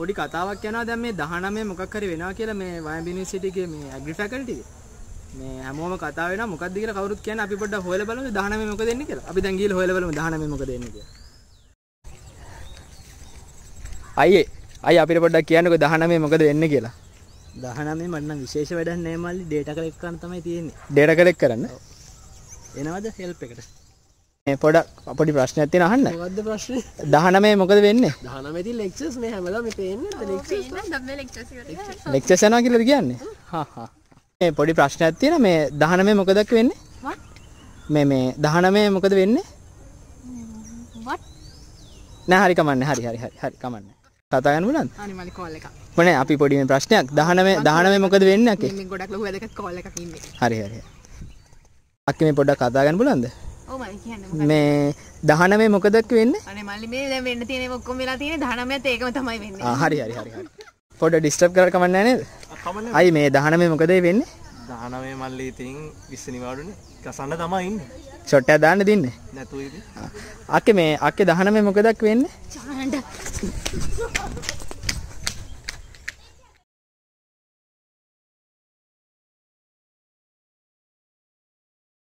පොඩි කතාවක් යනවා දැන් මේ 19 මොකක් හරි වෙනවා කියලා මේ වයඹ යුනිවර්සිටි එකේ මේ ඇග්‍රි ෆැකල්ටි එකේ. මේ හැමෝම කතා වෙනවා මොකක්ද කියලා කවුරුත් කියන්නේ අපි පොඩ්ඩක් හොයලා බලමු 19 මොකද වෙන්නේ කියලා. අපි දැන් ගිහලා හොයලා බලමු 19 මොකද වෙන්නේ කියලා. අයියේ අයියා අපිට පොඩ්ඩක් කියන්නකෝ 19 මොකද වෙන්නේ කියලා. 19 මට නම් විශේෂ වැඩක් නෑ මල්ලි ඩේටා කලෙක්ට් කරන්න තමයි තියෙන්නේ. ඩේටා කලෙක්ට් කරන්න. එනවද හෙල්ප් එකට? මේ පොඩක් පොඩි ප්‍රශ්නයක් තියෙන අහන්න. මොකද්ද ප්‍රශ්නේ? 19 මොකද වෙන්නේ? 19 දී ලෙක්චර්ස් මේ හැමදාම මේ පේන්නේ නැද්ද ලෙක්චර්ස්? ලෙක්චර්ස් යනවා කියලාද කියන්නේ? හා හා. මේ පොඩි ප්‍රශ්නයක් තියෙනවා මේ 19 මොකදක් වෙන්නේ? මේ මේ 19 මොකද වෙන්නේ? නෑ හරි කමන්නේ හරි හරි හරි හරි කමන්නේ. කතා ගන්න පුළුවන්ද? අනේ මල්ලි කෝල් එකක්. මොනේ අපි පොඩි ප්‍රශ්නයක් 19 19 මොකද වෙන්නේ අකේ? මේ ගොඩක් ලොකු වැදගත් කෝල් එකක් ඉන්නේ. හරි හරි. අක්කේ මේ පොඩ්ඩක් කතා ගන්න මේ 19 මොකදක් වෙන්නේ? අනේ මල්ලි මේ දැන් වෙන්න තියෙන ඒවා ඔක්කොම වෙලා තියෙන්නේ 19ත් ඒකම තමයි වෙන්නේ. ආ හරි හරි හරි හරි. පොඩ්ඩ ඩිස්ටර්බ් කරලා කමන්නේ නේද? අයි මේ 19 මොකද වෙන්නේ? දානවේ මල්ලි ඉතින් විස්ස නිවාඩුනේ කසන්න තමයි ඉන්න ෂොට් එකක් දාන්න දින්නේ. ඉතින් අක්කේ මේ අක්කේ 19 මොකදක් වෙන්නේ?